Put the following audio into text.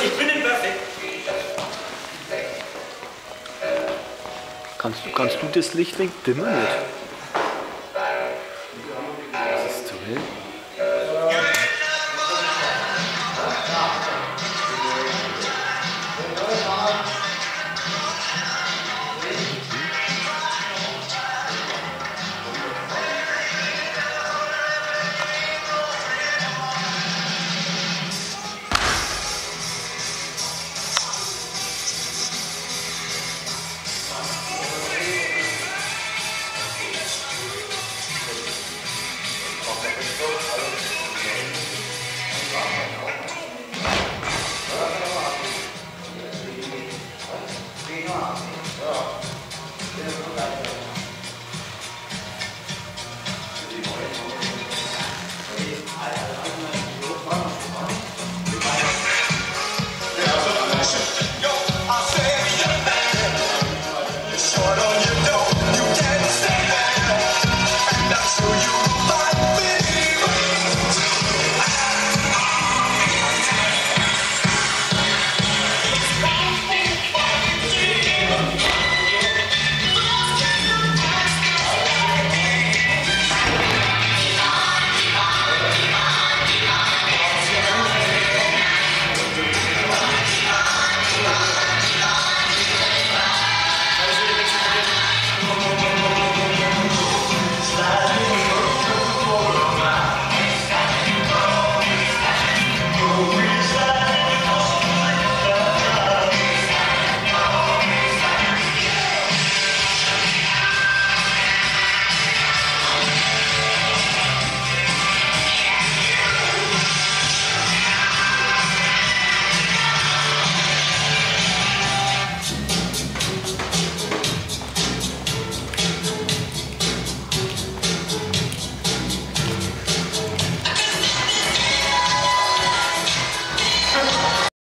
Ich bin in Perfekt. Kannst du, kannst du das Lichtling dimmer nicht? Das ist toll. Wow.